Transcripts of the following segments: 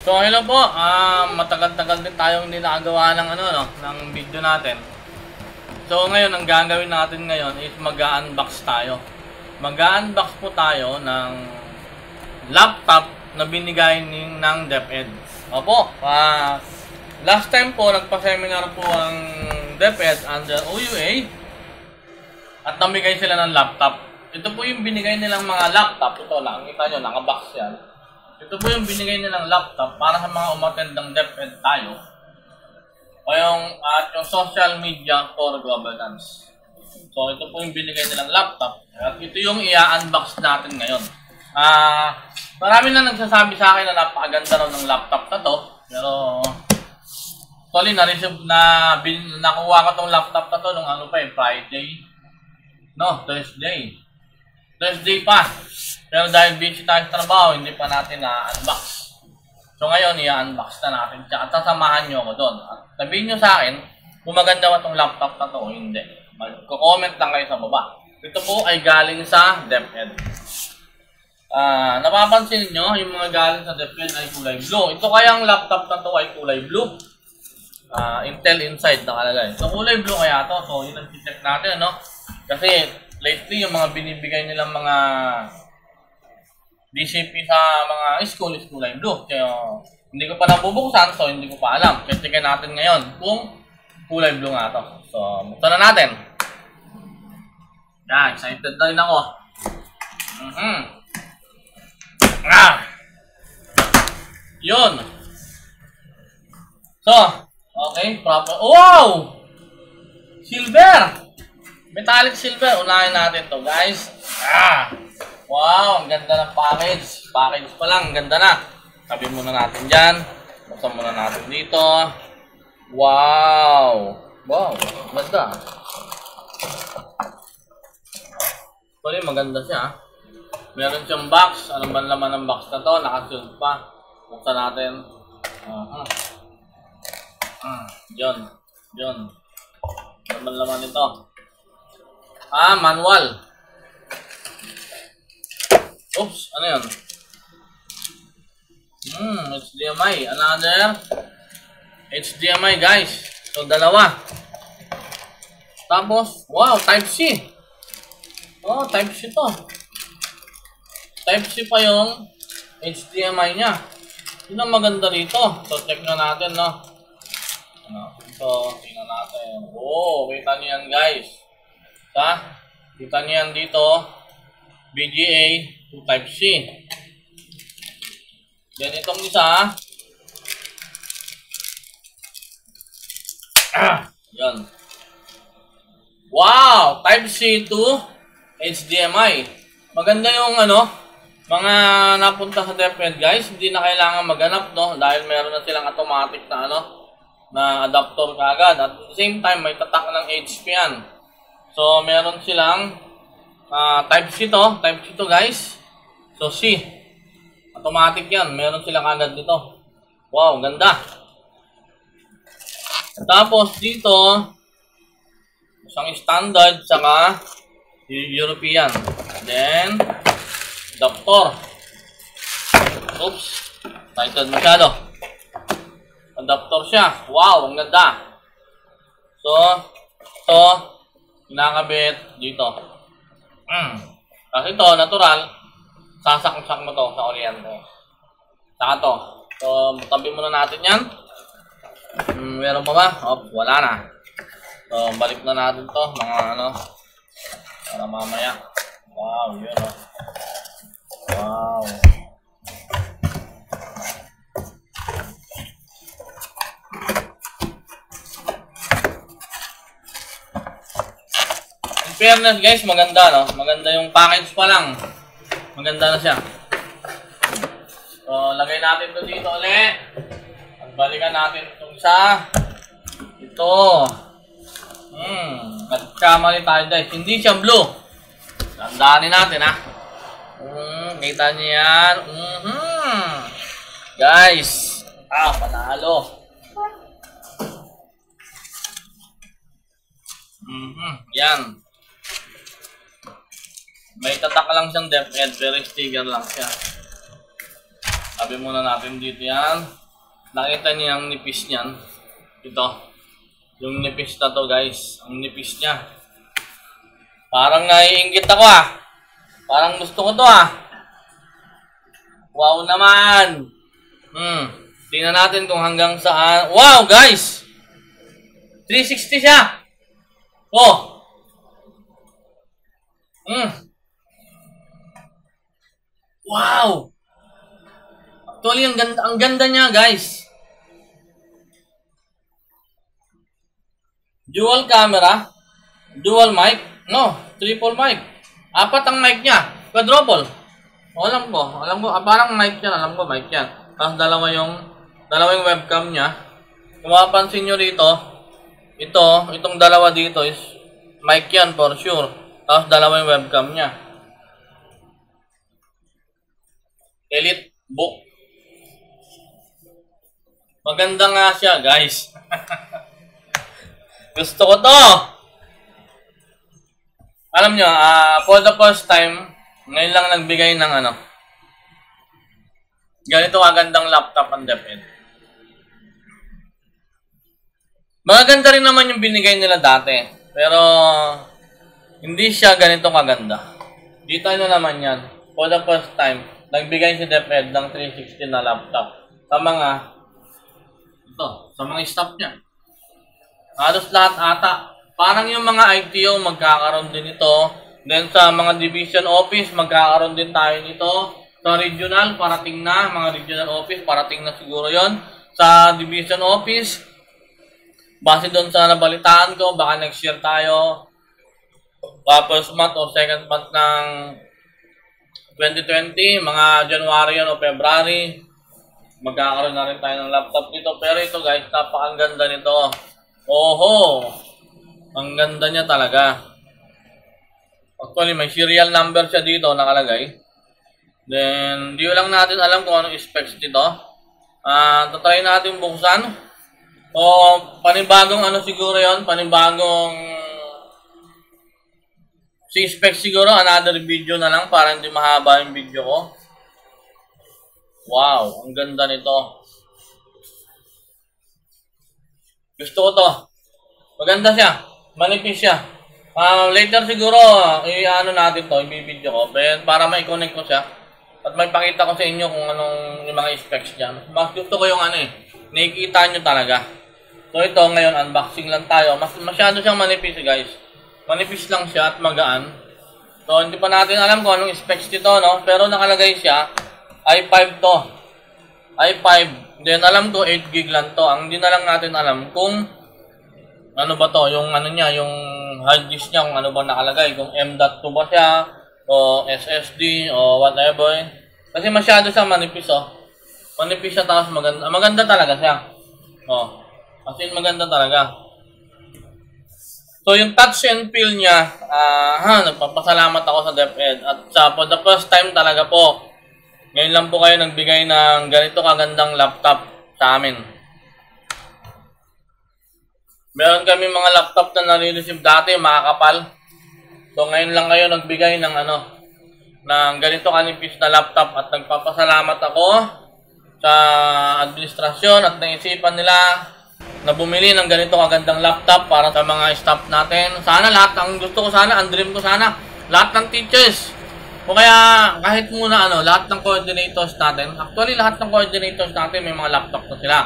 So hello po, ah matagal-tagal din tayong hindi nakagawa ng ano no, ng video natin. So ngayon ang gagawin natin ngayon is mag-unbox tayo. Mag-unbox po tayo ng laptop na binigay ni ng DepEd. Opo, ah last time po nagpa-seminar po ang DepEd under OUA at namigay sila ng laptop. Ito po yung binigay nilang mga laptop. Ito, nakikita nyo, nakabox yan. Ito po yung binigay nilang laptop para sa mga umatendang DepEd tayo. O yung, at yung social media for governance. So, ito po yung binigay nilang laptop. At ito yung i-unbox natin ngayon. Ah, marami na nagsasabi sa akin na napakaganda raw ng laptop na to. Pero, actually, na-receive na, bin, nakuha ko tong laptop na to nung ano pa eh, Friday. No, Thursday. Thursday pa. Pero dahil busy tayo sa trabaho, hindi pa natin na-unbox. So ngayon, i-unbox na natin siya at sasamahan nyo ako doon. At sabihin nyo sa akin, kung maganda ba itong laptop na to o hindi. Magko-comment lang kayo sa baba. Ito po ay galing sa DepEd. Ah, napapansin nyo, yung mga galing sa DepEd ay kulay blue. Ito kayang laptop na to ay kulay blue. Ah, Intel Inside nakalagay. So kulay blue kaya to. So yun ang check natin, no? Kasi lately yung mga binibigay nilang mga DCP sa mga school is kulay blue. Kaya hindi ko pa nabubuksan, so hindi ko pa alam. Kaya natin ngayon kung kulay blue nga to. So, buksan na natin. Yan, excited na rin ako. Mhm. Ah! Yun. So, okay, proper. Wow! Silver! Metallic silver. Unahin natin to, guys. Ah! Wow, ang ganda ng package. Package pa lang, ang ganda na. Tabi muna natin dyan. Buksan muna natin dito. Wow! Wow, ganda. Actually, maganda siya. ah. Meron siyang box. Ano ba laman ng box na to? Nakasunod pa. Buksan natin. Aha. Ah, yun. Yun. Ano ba laman nito? Ah, manual. Oops, ano yun? Hmm, HDMI. Another HDMI, guys. So, dalawa. Tapos, wow, Type-C. Oh, Type-C to. Type-C pa yung HDMI niya. Yun ang maganda rito. So, check na natin, no? Ano, ito, tingnan natin. Oh, kita niyo yan, guys. Ha? Kita niyo yan dito. BGA to Type-C. Then itong isa, ah, yan. Wow! Type-C to HDMI. Maganda yung ano, mga napunta sa DepEd guys, hindi na kailangan maghanap no dahil meron na silang automatic na ano na adapter kaagad. At the same time, may tatak ng HP yan. So, meron silang uh, Type-C to. Type-C to guys. So, C. Automatic yan. Meron silang agad dito. Wow, ganda. Tapos dito, isang standard saka European. Then, adapter. Oops. Titled masyado. Adapter siya. Wow, ang ganda. So, ito, kinakabit dito. Mm. Kasi ito, natural, sasaksak mo to sa kuryente. Saka to. So, tabi muna natin yan. Mm, meron pa ba? Oh, wala na. So, balik na natin to, mga ano, para mamaya. Wow, yun oh. Wow. Fairness guys, maganda no? Maganda yung package pa lang. Maganda na siya. So, lagay natin to dito ulit. At balikan natin itong isa. Ito. Hmm, nagkamali tayo guys. Hindi siya blue. Tandaanin natin ha. Hmm, kita niyo yan. Mm-hmm. Guys. Ah, panalo. Mhm, yan. May tatak lang siyang DepEd, pero sticker lang siya. Sabi muna natin dito yan. Nakita niyo ang nipis niyan. Ito. Yung nipis na to guys. Ang nipis niya. Parang naiingit ako ah. Parang gusto ko to ah. Wow naman. Hmm. Tingnan natin kung hanggang saan. Wow guys! 360 siya. Oh. Hmm. Wow! Actually, ang ganda, ang ganda niya, guys. Dual camera, dual mic, no, triple mic. Apat ang mic niya, quadruple. O, alam ko, alam ko, ah, parang mic yan, alam ko mic yan. Tapos dalawa yung, dalawa yung webcam niya. Kung mapapansin nyo dito, ito, itong dalawa dito is mic yan for sure. Tapos dalawa yung webcam niya. Elite book. Maganda nga siya, guys. Gusto ko to. Alam nyo, ah, for the first time, ngayon lang nagbigay ng ano, ganito kagandang laptop ang DepEd. Magaganda rin naman yung binigay nila dati. Pero, hindi siya ganito kaganda. Dito na naman yan. For the first time, nagbigay si DepEd ng 360 na laptop. Sa mga ito, sa mga staff niya. Halos lahat ata. Parang yung mga ITO magkakaroon din ito. Then sa mga division office, magkakaroon din tayo nito. Sa regional, parating na. Mga regional office, parating na siguro yon Sa division office, base doon sa nabalitaan ko, baka next year tayo, uh, first month o second month ng 2020, mga January yan o February, magkakaroon na rin tayo ng laptop dito. Pero ito guys, napakaganda nito. Oho! Ang ganda niya talaga. Actually, may serial number siya dito nakalagay. Then, di lang natin alam kung anong specs dito. Ah, uh, try natin buksan. O, panibagong ano siguro yon panibagong si specs siguro, another video na lang para hindi mahaba yung video ko. Wow, ang ganda nito. Gusto ko to. Maganda siya. Manipis siya. Uh, later siguro, i-ano natin to, i-video ko. Para may-connect ko siya. At may pakita ko sa inyo kung anong yung mga specs niya. Mas gusto ko yung ano eh. Nakikita nyo talaga. So ito, ngayon, unboxing lang tayo. Mas, masyado siyang manipis guys. Manipis lang siya at magaan. So, hindi pa natin alam kung anong specs dito, no? Pero nakalagay siya, i5 to. i5. Then alam ko 8 gig lang to. Ang hindi na lang natin alam kung ano ba to, yung ano niya, yung hard disk niya, kung ano ba nakalagay, kung M.2 ba siya, o SSD, o whatever. Kasi masyado siya manipis, oh. Manipis siya, tapos maganda, maganda talaga siya. Oh. Kasi maganda talaga. So, yung touch and feel niya, uh, ha, nagpapasalamat ako sa DepEd. At sa, for the first time talaga po, ngayon lang po kayo nagbigay ng ganito kagandang laptop sa amin. Meron kami mga laptop na nare-receive dati, makakapal. So ngayon lang kayo nagbigay ng ano, ng ganito kanipis na laptop at nagpapasalamat ako sa administrasyon at naisipan nila na bumili ng ganito kagandang laptop para sa mga staff natin. Sana lahat, ang gusto ko sana, ang dream ko sana, lahat ng teachers, o kaya kahit muna ano, lahat ng coordinators natin, actually lahat ng coordinators natin may mga laptop na sila.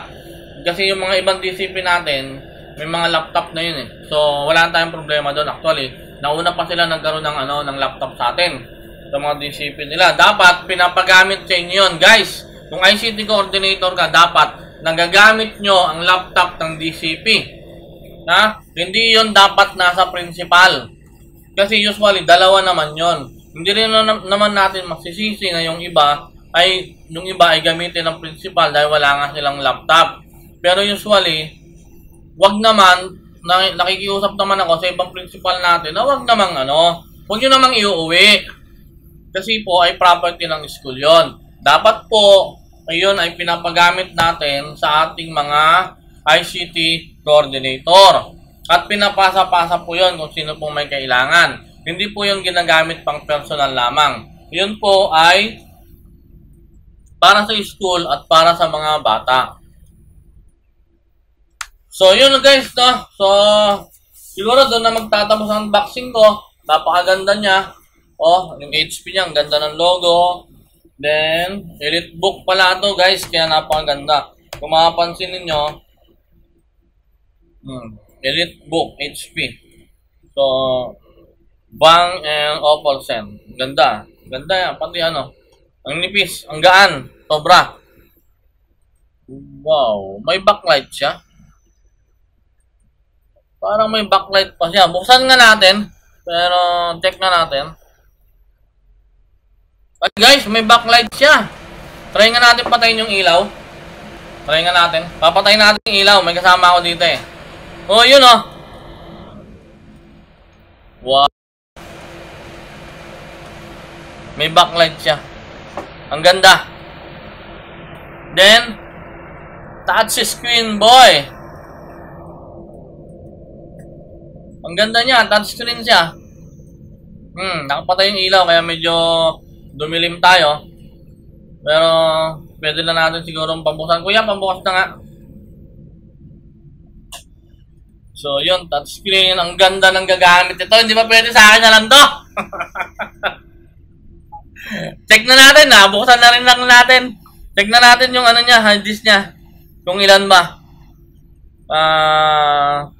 Kasi yung mga ibang DCP natin, may mga laptop na yun eh. So wala tayong problema doon actually. Nauna pa sila nagkaroon ng ano ng laptop sa atin sa mga DCP nila. Dapat pinapagamit sa inyo yun, guys. Kung ICT coordinator ka, dapat nagagamit nyo ang laptop ng DCP. Na? Hindi yon dapat nasa principal. Kasi usually, dalawa naman yon hindi rin na, naman natin magsisisi na yung iba ay yung iba ay gamitin ng principal dahil wala nga silang laptop. Pero usually, wag naman na, nakikiusap naman ako sa ibang principal natin na wag namang ano, wag nyo namang iuuwi. Kasi po ay property ng school yon. Dapat po, ayun ay pinapagamit natin sa ating mga ICT coordinator. At pinapasa-pasa po yon kung sino pong may kailangan. Hindi po yung ginagamit pang personal lamang. Yun po ay para sa school at para sa mga bata. So, yun guys, no? So, siguro doon na magtatapos ang unboxing ko. Napakaganda niya. Oh, yung HP niya, ang ganda ng logo. Then, Elite Book pala to guys, kaya napakaganda. Kung makapansin ninyo, hmm, Elite Book, HP. So, Bang and Opal Sen. Ganda. Ganda yan. Pati ano. Ang nipis. Ang gaan. Sobra. Wow. May backlight siya. Parang may backlight pa siya. Buksan nga natin. Pero check na natin. Ay guys, may backlight siya. Try nga natin patayin yung ilaw. Try nga natin. Papatayin natin yung ilaw. May kasama ako dito eh. Oh, yun oh. Wow. May backlight siya. Ang ganda. Then, touch screen boy. Ang ganda niya, touchscreen siya. Hmm, nakapatay yung ilaw kaya medyo dumilim tayo. Pero pwede na natin siguro pambukasan. Kuya, pambukas na nga. So, yun, touchscreen. Ang ganda ng gagamit ito. Hindi ba pwede sa akin na lang to? Check na natin ha. Buksan na rin lang natin. Check na natin yung ano niya, hard disk niya. Kung ilan ba. Ah... Uh,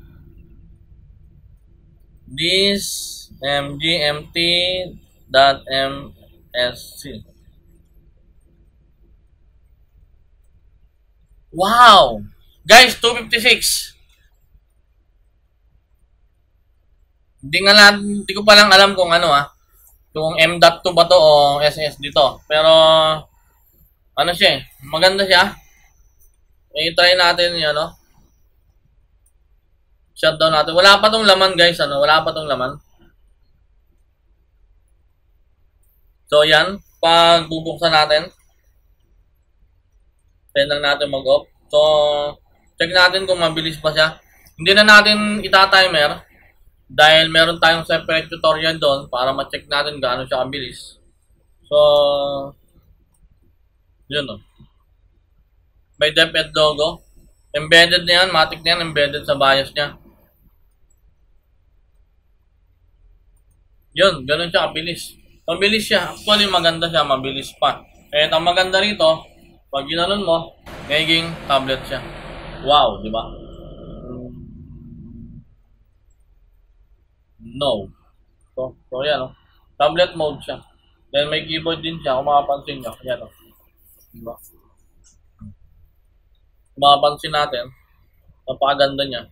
this mgmt.msc. Wow! Guys, 256. Hindi nga lang, hindi ko pa lang alam kung ano ah. Kung M.2 ba to o SS dito. Pero, ano siya eh. Maganda siya. I-try natin yun, ano shutdown natin. Wala pa tong laman guys, ano? Wala pa tong laman. So yan, pag bubuksan natin, then lang natin mag-off. So, check natin kung mabilis pa siya. Hindi na natin ita-timer dahil meron tayong separate tutorial doon para ma-check natin gaano siya kabilis. So, yun o. Oh. May DepEd logo. Embedded na yan, matic na embedded sa BIOS niya. Yun, ganun siya kabilis. Mabilis siya. Actually, maganda siya. Mabilis pa. Kaya ang maganda rito, pag ginanon mo, magiging tablet siya. Wow, di ba? No. So, so yan, oh. Tablet mode siya. Then may keyboard din siya, kung makapansin nyo. Yan, oh. Di ba? Kung makapansin natin, napakaganda niya.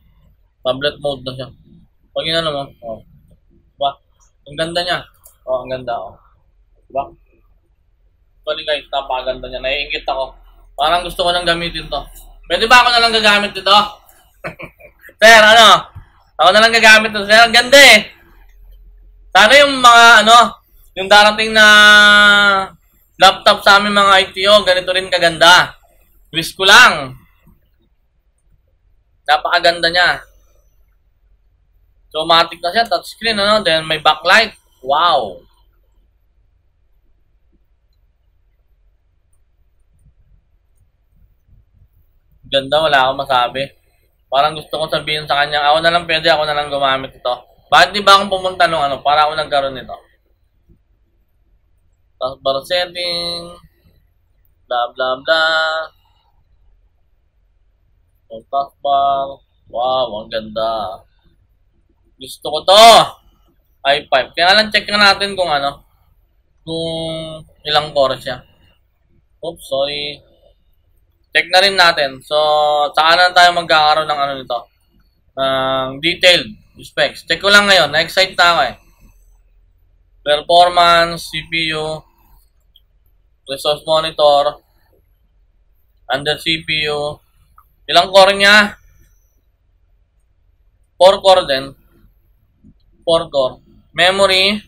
Tablet mode na siya. Pag inano mo, oh. Ang ganda niya. Oh, ang ganda oh. Diba? Sorry guys, napakaganda niya. Naiingit ako. Parang gusto ko nang gamitin to. Pwede ba ako na lang gagamit ito? Sir, ano? Ako na lang gagamit ito. Sir, ganda eh. Sana yung mga ano, yung darating na laptop sa aming mga ITO, ganito rin kaganda. Wish ko lang. Napakaganda niya. Automatic na siya, touchscreen, ano? Then, may backlight. Wow! Ganda, wala akong masabi. Parang gusto ko sabihin sa kanya, ako na lang pwede, ako na lang gumamit ito. Bakit di ba akong pumunta nung ano, para ako nagkaroon nito? Taskbar setting, bla bla bla. Taskbar, wow, ang ganda. Gusto ko to. I5. Kaya lang check na natin kung ano. Kung ilang core siya. Oops, sorry. Check na rin natin. So, saan na tayo magkakaroon ng ano nito? Ng uh, detailed specs. Check ko lang ngayon. Na-excite na ako eh. Performance, CPU, resource monitor, under CPU. Ilang core niya? 4 core din. 4 core. Memory.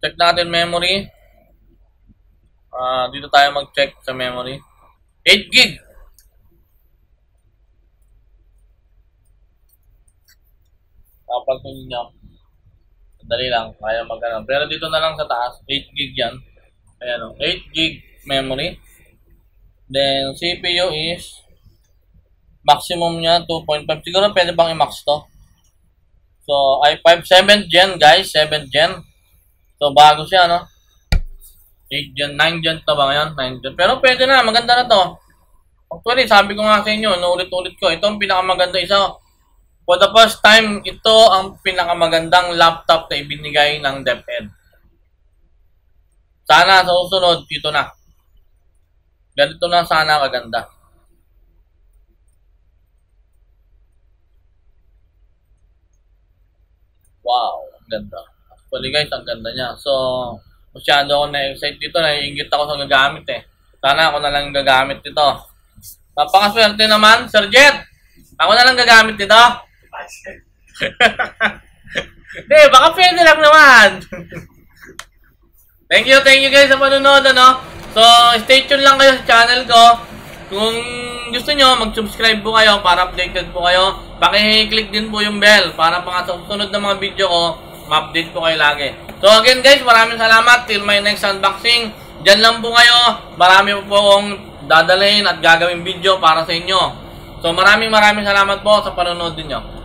Check natin memory. Uh, dito tayo mag-check sa memory. 8 gig. Kapag nyo. Dali lang. Kaya mag -ano. Pero dito na lang sa taas. 8 gig yan. Ayan o. 8 gig memory. Then, CPU is maximum niya 2.5. Siguro pwede bang i-max to? So, i5 7th gen guys, 7th gen. So, bago siya, no? 8 gen, 9 gen to ba ngayon? 9 gen. Pero pwede na, maganda na to. Actually, sabi ko nga sa inyo, naulit-ulit ko, ito ang pinakamaganda isa. For the first time, ito ang pinakamagandang laptop na ibinigay ng DepEd. Sana sa susunod, ito na. Ganito na sana kaganda. Wow, ang ganda. Actually guys, ang ganda niya. So, masyado ako na-excite dito. Naiingit ako sa gagamit eh. Sana ako na lang gagamit dito. Napakaswerte naman, Sir Jet. Ako na lang gagamit dito. Hindi, baka pwede lang naman. thank you, thank you guys sa panonood, ano. So, stay tuned lang kayo sa channel ko. Kung gusto nyo, mag-subscribe po kayo para updated po kayo. Paki-click din po yung bell para pang sa susunod na mga video ko, ma-update po kayo lagi. So again guys, maraming salamat. Till my next unboxing. Diyan lang po kayo. Marami po akong dadalhin at gagawin video para sa inyo. So maraming maraming salamat po sa panonood ninyo.